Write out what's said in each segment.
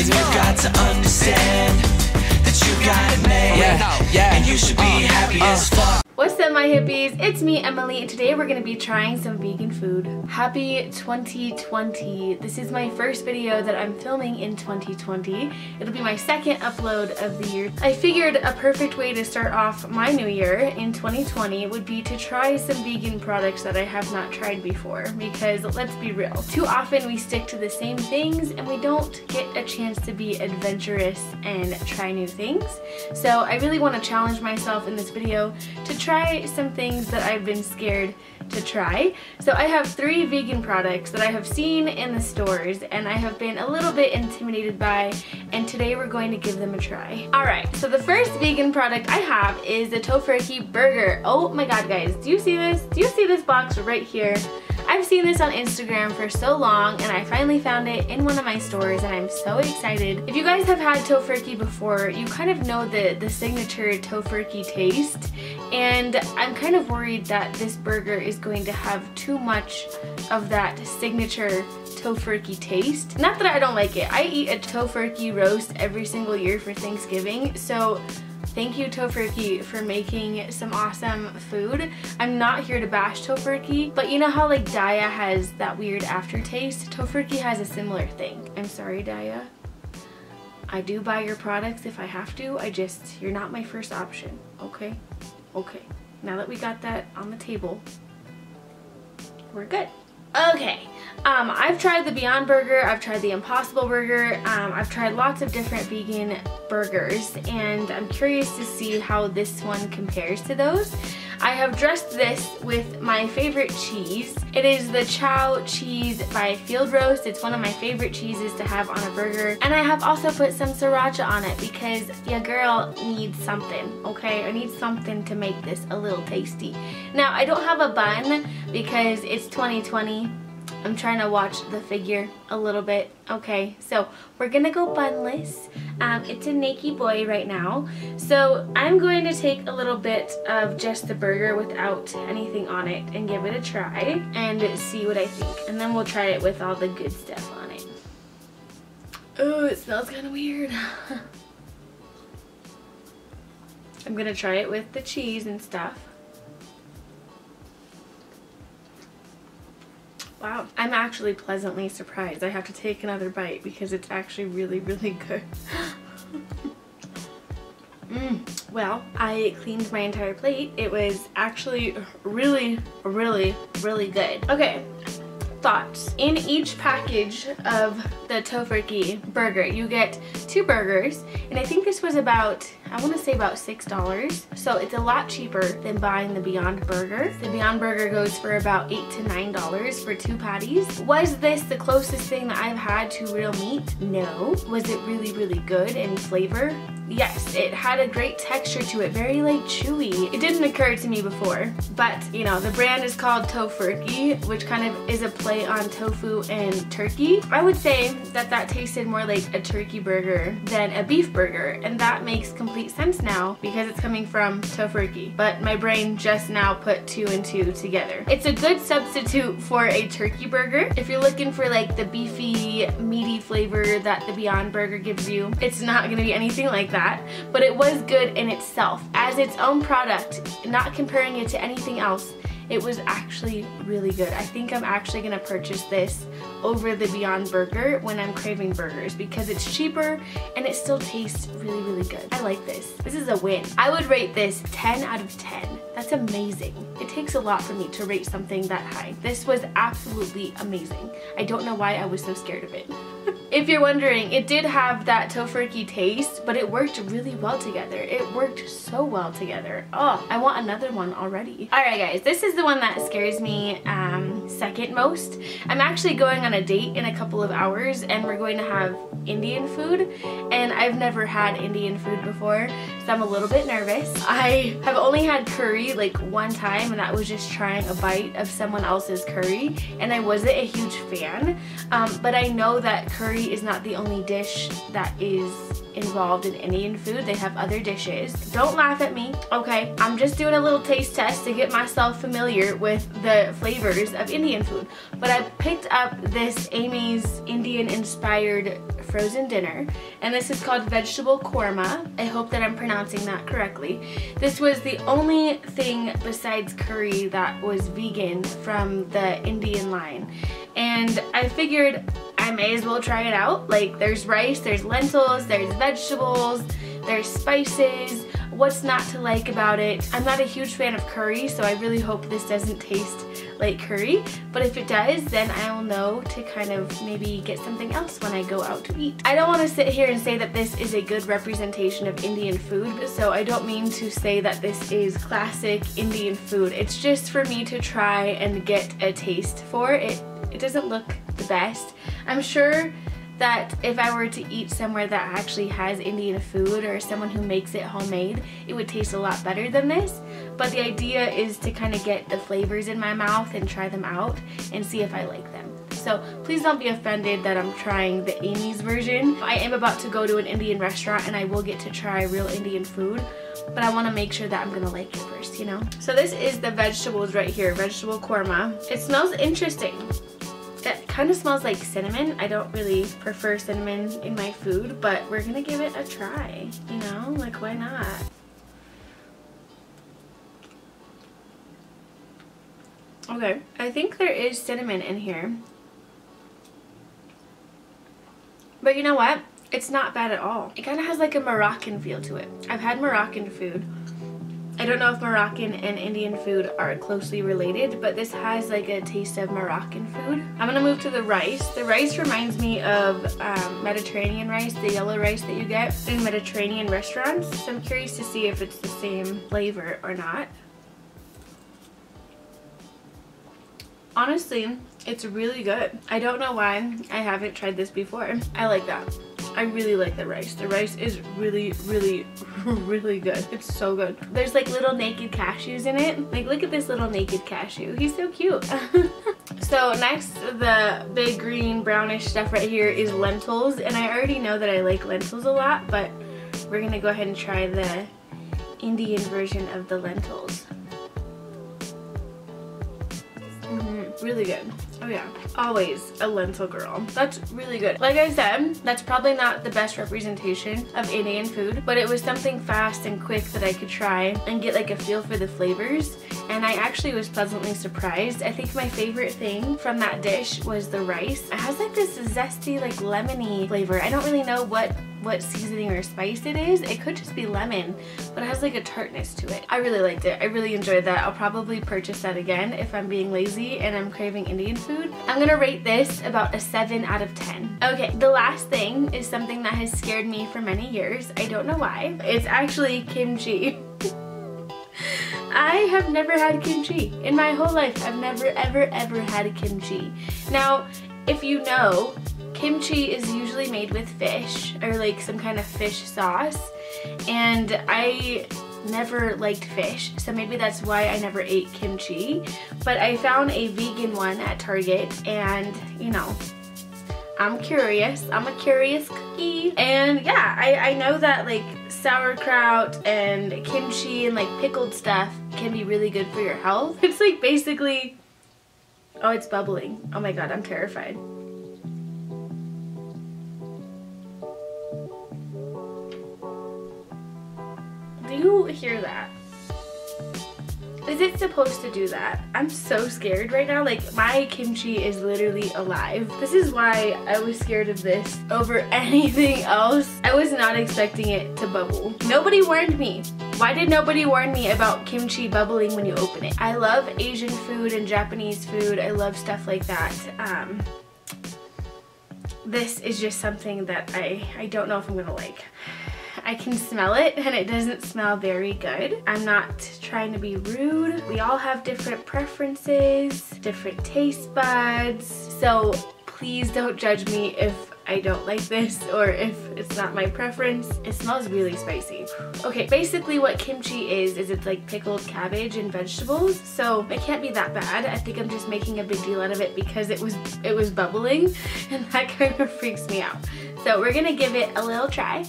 then you got to understand that you got it made. Yeah, yeah. And you should be Uh, happy uh. as fuck. What's up my hippies? It's me Emma Lee and today we're going to be trying some vegan food. Happy 2020. This is my first video that I'm filming in 2020. It'll be my second upload of the year. I figured a perfect way to start off my new year in 2020 would be to try some vegan products that I have not tried before because let's be real. Too often we stick to the same things and we don't get a chance to be adventurous and try new things. So I really want to challenge myself in this video to try some things that I've been scared to try. So I have three vegan products that I have seen in the stores and I have been a little bit intimidated by and today we're going to give them a try. Alright, so the first vegan product I have is the Tofurky Burger. Oh my god guys, do you see this? Do you see this box right here? I've seen this on Instagram for so long and I finally found it in one of my stores and I'm so excited. If you guys have had Tofurky before, you kind of know the, the signature Tofurky taste and I'm kind of worried that this burger is going to have too much of that signature Tofurky taste. Not that I don't like it. I eat a Tofurky roast every single year for Thanksgiving, so Thank you Tofurky for making some awesome food. I'm not here to bash Tofurky, but you know how like Daiya has that weird aftertaste? Tofurky has a similar thing. I'm sorry Daiya. I do buy your products if I have to, I just, you're not my first option, okay? Okay, now that we got that on the table, we're good. Okay, um, I've tried the Beyond Burger, I've tried the Impossible Burger, um, I've tried lots of different vegan burgers and I'm curious to see how this one compares to those. I have dressed this with my favorite cheese. It is the Chao cheese by Field Roast. It's one of my favorite cheeses to have on a burger. And I have also put some sriracha on it because your girl needs something, okay? I need something to make this a little tasty. Now, I don't have a bun because it's 2020 I'm trying to watch the figure a little bit. Okay, so we're gonna go bunless. Um, it's a naked boy right now. So I'm going to take a little bit of just the burger without anything on it and give it a try and see what I think. And then we'll try it with all the good stuff on it. Oh, it smells kind of weird. I'm gonna try it with the cheese and stuff. Wow, I'm actually pleasantly surprised. I have to take another bite because it's actually really, really good. mm. Well, I cleaned my entire plate. It was actually really, really, really good. Okay, thoughts. In each package of the Tofurky burger, you get two burgers, and I think this was about, I want to say about $6. So it's a lot cheaper than buying the Beyond Burger. The Beyond Burger goes for about 8 to $9 for two patties. Was this the closest thing that I've had to real meat? No. Was it really, really good in flavor? Yes, it had a great texture to it, very like chewy. It didn't occur to me before, but you know, the brand is called Tofurky, which kind of is a play on tofu and turkey. I would say that that tasted more like a turkey burger than a beef burger, and that makes complete sense now because it's coming from Tofurky, but my brain just now put two and two together. It's a good substitute for a turkey burger. If you're looking for like the beefy, meaty flavor that the Beyond Burger gives you, it's not gonna be anything like that, but it was good in itself. As its own product, not comparing it to anything else, it was actually really good. I think I'm actually gonna purchase this over the Beyond Burger when I'm craving burgers because it's cheaper and it still tastes really, really good. I like this. This is a win. I would rate this 10 out of 10. That's amazing. It takes a lot for me to rate something that high. This was absolutely amazing. I don't know why I was so scared of it. If you're wondering, it did have that Tofurky taste, but it worked really well together. It worked so well together. Oh, I want another one already. All right, guys, this is the one that scares me um, second most. I'm actually going on a date in a couple of hours and we're going to have Indian food and I've never had Indian food before so I'm a little bit nervous. I have only had curry like one time and that was just trying a bite of someone else's curry and I wasn't a huge fan. Um, but I know that curry is not the only dish that is involved in Indian food. They have other dishes. Don't laugh at me, okay? I'm just doing a little taste test to get myself familiar with the flavors of Indian food. But I picked up this Amy's Indian inspired frozen dinner and this is called vegetable korma. I hope that I'm pronouncing that correctly. This was the only thing besides curry that was vegan from the Indian line and I figured I may as well try it out. Like there's rice, there's lentils, there's vegetables, there's spices. What's not to like about it? I'm not a huge fan of curry, so I really hope this doesn't taste like curry. But if it does, then I will know to kind of maybe get something else when I go out to eat. I don't want to sit here and say that this is a good representation of Indian food, so I don't mean to say that this is classic Indian food. It's just for me to try and get a taste for it. It doesn't look the best. I'm sure that if I were to eat somewhere that actually has Indian food or someone who makes it homemade, it would taste a lot better than this. But the idea is to kind of get the flavors in my mouth and try them out and see if I like them. So please don't be offended that I'm trying the Amy's version. I am about to go to an Indian restaurant and I will get to try real Indian food but I want to make sure that I'm gonna like it first, you know? So this is the vegetables right here, vegetable korma. It smells interesting. It kind of smells like cinnamon. I don't really prefer cinnamon in my food, but we're gonna give it a try, you know? Like, why not? Okay, I think there is cinnamon in here. But you know what? It's not bad at all. It kind of has like a Moroccan feel to it. I've had Moroccan food I don't know if Moroccan and Indian food are closely related, but this has like a taste of Moroccan food. I'm gonna move to the rice. The rice reminds me of um, Mediterranean rice, the yellow rice that you get in Mediterranean restaurants. So I'm curious to see if it's the same flavor or not. Honestly, it's really good. I don't know why I haven't tried this before. I like that. I really like the rice. The rice is really, really, really good. It's so good. There's like little naked cashews in it. Like look at this little naked cashew. He's so cute. so next, the big green brownish stuff right here is lentils. And I already know that I like lentils a lot, but we're gonna go ahead and try the Indian version of the lentils. Really good. Oh yeah, always a lentil girl. That's really good. Like I said, that's probably not the best representation of Indian food, but it was something fast and quick that I could try and get like a feel for the flavors. And I actually was pleasantly surprised. I think my favorite thing from that dish was the rice. It has like this zesty, like lemony flavor. I don't really know what what seasoning or spice it is. It could just be lemon, but it has like a tartness to it. I really liked it. I really enjoyed that. I'll probably purchase that again if I'm being lazy and I'm craving Indian food. I'm gonna rate this about a 7 out of 10. Okay, the last thing is something that has scared me for many years. I don't know why. It's actually kimchi. I have never had kimchi. In my whole life, I've never ever ever had kimchi. Now, if you know, Kimchi is usually made with fish or like some kind of fish sauce and I never liked fish so maybe that's why I never ate kimchi but I found a vegan one at Target and you know I'm curious. I'm a curious cookie. And yeah, I, I know that like sauerkraut and kimchi and like pickled stuff can be really good for your health. It's like basically, oh, it's bubbling. Oh my God, I'm terrified. Do you hear that? Is it supposed to do that? I'm so scared right now. Like, my kimchi is literally alive. This is why I was scared of this over anything else. I was not expecting it to bubble. Nobody warned me. Why did nobody warn me about kimchi bubbling when you open it? I love Asian food and Japanese food. I love stuff like that. Um, this is just something that I, I don't know if I'm gonna like. I can smell it and it doesn't smell very good. I'm not trying to be rude. We all have different preferences, different taste buds. So Please don't judge me if I don't like this or if it's not my preference. It smells really spicy. Okay, basically what kimchi is, is it's like pickled cabbage and vegetables. So it can't be that bad. I think I'm just making a big deal out of it because it was it was bubbling and that kind of freaks me out. So we're gonna give it a little try.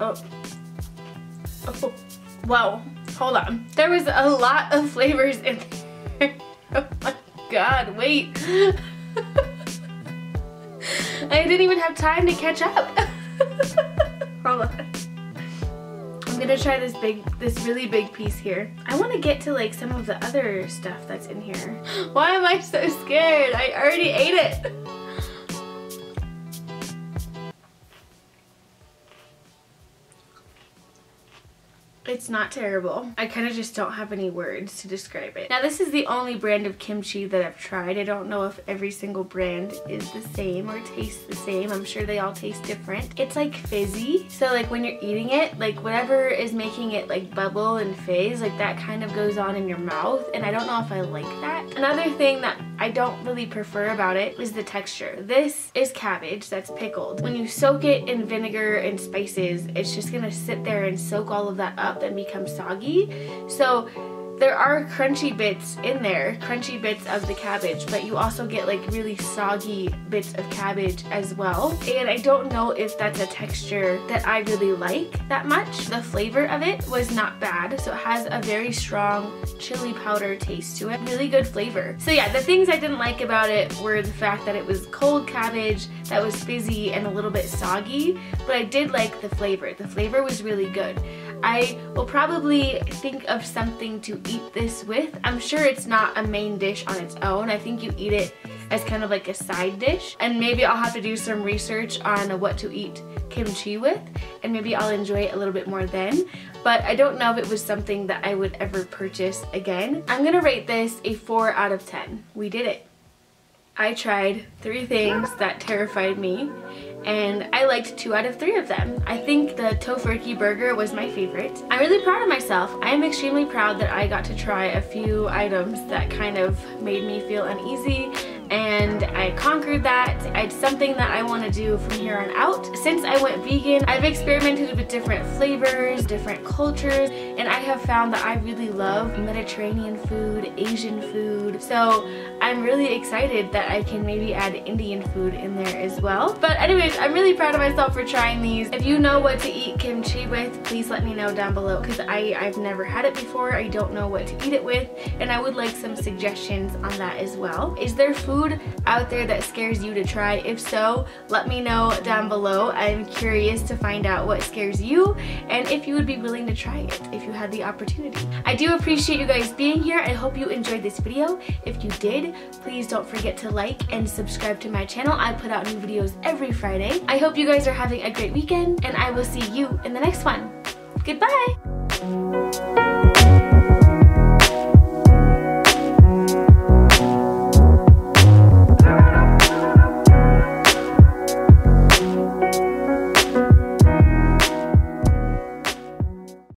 Oh. Oh, wow. Hold on. There was a lot of flavors in there. Oh my god, wait. I didn't even have time to catch up. Hold on. I'm gonna try this big, this really big piece here. I wanna get to like some of the other stuff that's in here. Why am I so scared? I already ate it. It's not terrible. I kind of just don't have any words to describe it. Now this is the only brand of kimchi that I've tried. I don't know if every single brand is the same or tastes the same. I'm sure they all taste different. It's like fizzy. So like when you're eating it, like whatever is making it like bubble and fizz, like that kind of goes on in your mouth. And I don't know if I like that. Another thing that I don't really prefer about it is the texture. This is cabbage that's pickled. When you soak it in vinegar and spices, it's just gonna sit there and soak all of that up up and become soggy. So there are crunchy bits in there, crunchy bits of the cabbage, but you also get like really soggy bits of cabbage as well. And I don't know if that's a texture that I really like that much. The flavor of it was not bad, so it has a very strong chili powder taste to it. Really good flavor. So yeah, the things I didn't like about it were the fact that it was cold cabbage, that was fizzy and a little bit soggy, but I did like the flavor. The flavor was really good. I will probably think of something to eat this with. I'm sure it's not a main dish on its own. I think you eat it as kind of like a side dish. And maybe I'll have to do some research on what to eat kimchi with and maybe I'll enjoy it a little bit more then. But I don't know if it was something that I would ever purchase again. I'm gonna rate this a 4 out of 10. We did it. I tried three things that terrified me and I liked two out of three of them. I think the Tofurky burger was my favorite. I'm really proud of myself. I am extremely proud that I got to try a few items that kind of made me feel uneasy and I conquered that. It's something that I want to do from here on out. Since I went vegan, I've experimented with different flavors, different cultures, and I have found that I really love Mediterranean food, Asian food. So I'm really excited that I can maybe add Indian food in there as well. But anyways, I'm really proud of myself for trying these. If you know what to eat kimchi with, please let me know down below because I've never had it before. I don't know what to eat it with, and I would like some suggestions on that as well. Is there food food out there that scares you to try? If so, let me know down below. I'm curious to find out what scares you and if you would be willing to try it if you had the opportunity. I do appreciate you guys being here. I hope you enjoyed this video. If you did, please don't forget to like and subscribe to my channel. I put out new videos every Friday. I hope you guys are having a great weekend and I will see you in the next one. Goodbye!